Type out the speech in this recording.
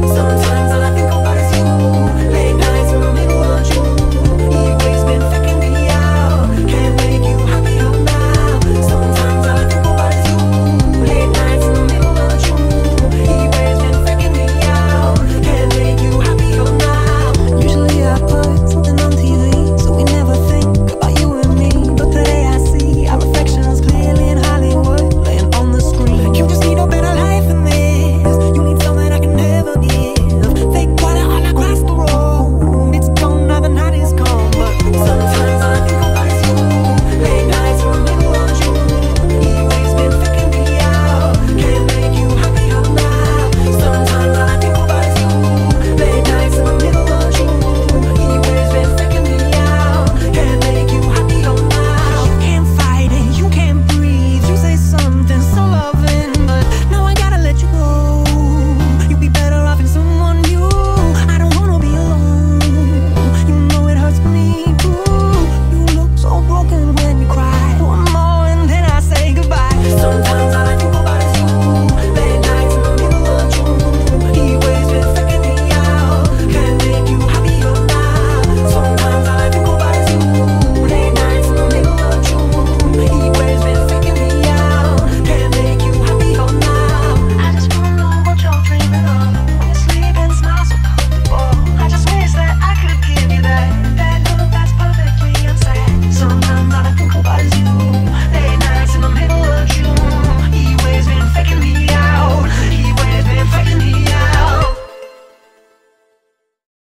So